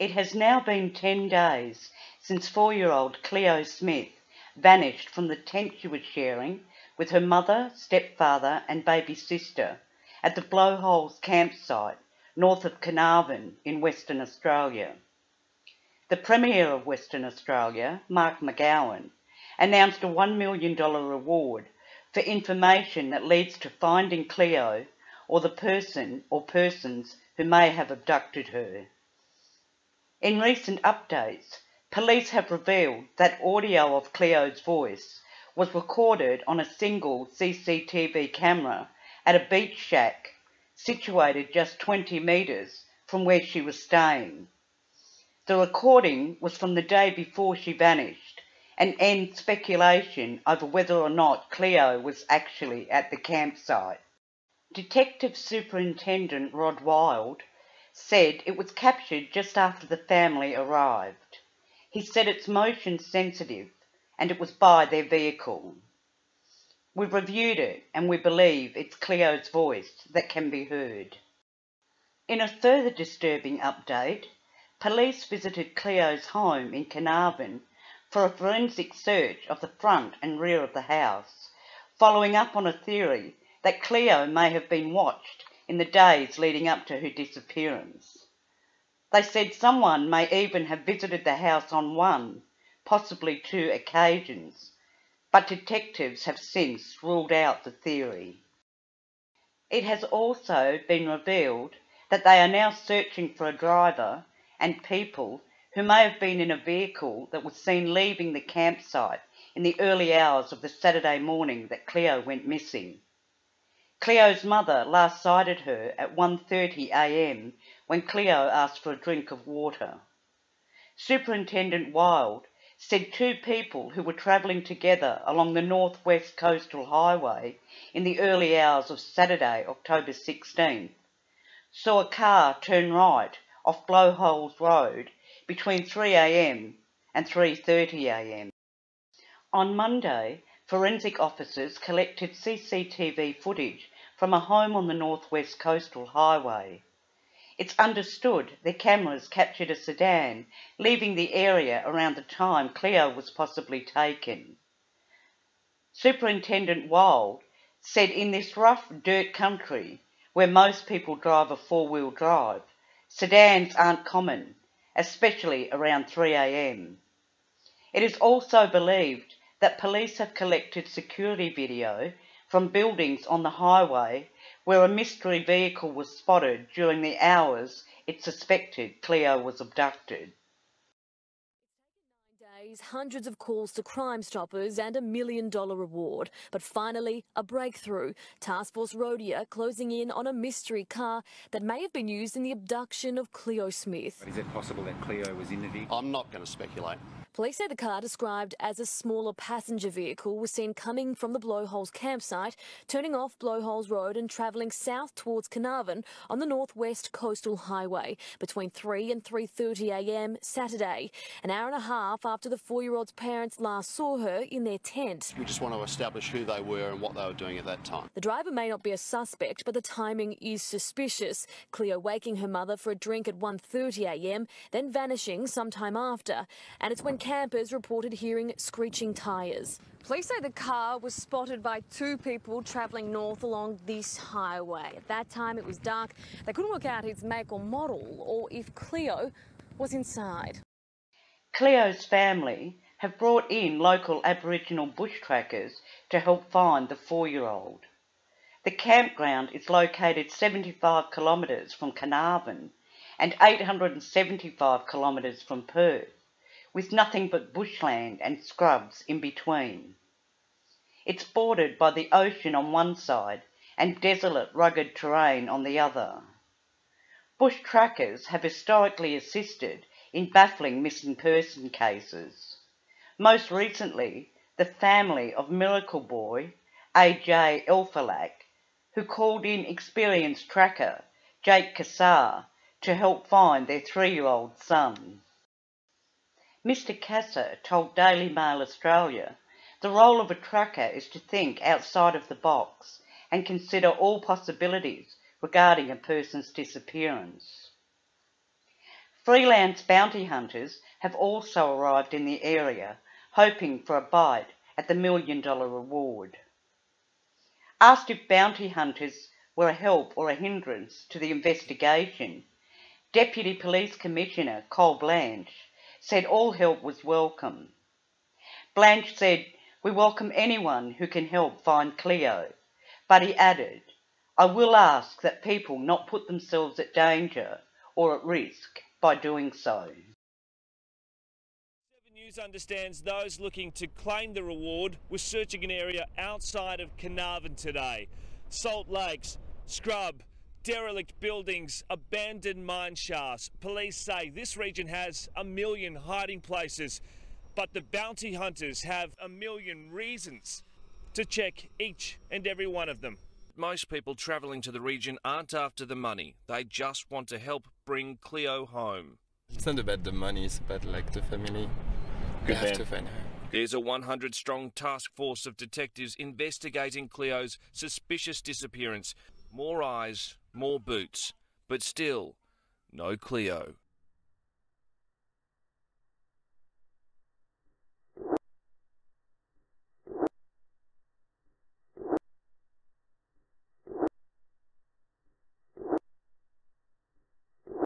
It has now been 10 days since four year old Cleo Smith vanished from the tent she was sharing with her mother, stepfather, and baby sister at the Blowholes campsite north of Carnarvon in Western Australia. The Premier of Western Australia, Mark McGowan, announced a $1 million reward for information that leads to finding Cleo or the person or persons who may have abducted her. In recent updates, police have revealed that audio of Cleo's voice was recorded on a single CCTV camera at a beach shack situated just 20 metres from where she was staying. The recording was from the day before she vanished and ends speculation over whether or not Cleo was actually at the campsite. Detective Superintendent Rod Wilde said it was captured just after the family arrived. He said it's motion sensitive and it was by their vehicle. We've reviewed it and we believe it's Cleo's voice that can be heard. In a further disturbing update, police visited Cleo's home in Carnarvon for a forensic search of the front and rear of the house, following up on a theory that Cleo may have been watched in the days leading up to her disappearance. They said someone may even have visited the house on one, possibly two occasions, but detectives have since ruled out the theory. It has also been revealed that they are now searching for a driver and people who may have been in a vehicle that was seen leaving the campsite in the early hours of the Saturday morning that Cleo went missing. Cleo's mother last sighted her at 1.30am when Cleo asked for a drink of water. Superintendent Wilde said two people who were travelling together along the northwest coastal highway in the early hours of Saturday, October 16th, saw a car turn right off Blowholes Road between 3am and 3.30am. On Monday, forensic officers collected CCTV footage from a home on the northwest coastal highway. It's understood their cameras captured a sedan leaving the area around the time Cleo was possibly taken. Superintendent Wilde said in this rough dirt country where most people drive a four-wheel drive, sedans aren't common, especially around 3am. It is also believed that police have collected security video from buildings on the highway where a mystery vehicle was spotted during the hours it suspected Cleo was abducted. Hundreds of calls to Crime Stoppers and a million dollar reward. But finally, a breakthrough. Task Force Rhodia closing in on a mystery car that may have been used in the abduction of Cleo Smith. Is it possible that Cleo was in the vehicle? I'm not going to speculate. Police say the car, described as a smaller passenger vehicle, was seen coming from the Blowholes campsite, turning off Blowholes Road and travelling south towards Carnarvon on the northwest coastal highway between 3 and 3.30am Saturday, an hour and a half after the four-year-old's parents last saw her in their tent. We just want to establish who they were and what they were doing at that time. The driver may not be a suspect, but the timing is suspicious. Cleo waking her mother for a drink at 1.30am, then vanishing sometime after. And it's when campers reported hearing screeching tyres. Police say the car was spotted by two people travelling north along this highway. At that time, it was dark. They couldn't work out its make or model or if Cleo was inside. Cleo's family have brought in local Aboriginal bush trackers to help find the four-year-old. The campground is located 75 kilometres from Carnarvon and 875 kilometres from Perth with nothing but bushland and scrubs in between. It's bordered by the ocean on one side and desolate rugged terrain on the other. Bush trackers have historically assisted in baffling missing person cases. Most recently, the family of Miracle Boy, AJ Elfalak, who called in experienced tracker Jake Cassar to help find their three-year-old son. Mr Cassar told Daily Mail Australia the role of a tracker is to think outside of the box and consider all possibilities regarding a person's disappearance. Freelance bounty hunters have also arrived in the area, hoping for a bite at the million dollar reward. Asked if bounty hunters were a help or a hindrance to the investigation, Deputy Police Commissioner Col Blanch said all help was welcome. Blanch said, We welcome anyone who can help find Cleo, but he added, I will ask that people not put themselves at danger or at risk by doing so. News understands those looking to claim the reward were searching an area outside of Carnarvon today. Salt lakes, scrub, derelict buildings, abandoned mine shafts. Police say this region has a million hiding places, but the bounty hunters have a million reasons to check each and every one of them. Most people travelling to the region aren't after the money, they just want to help bring Cleo home. It's not about the money, it's about like the family. We have to find her. There's a 100 strong task force of detectives investigating Cleo's suspicious disappearance. More eyes, more boots, but still, no Cleo.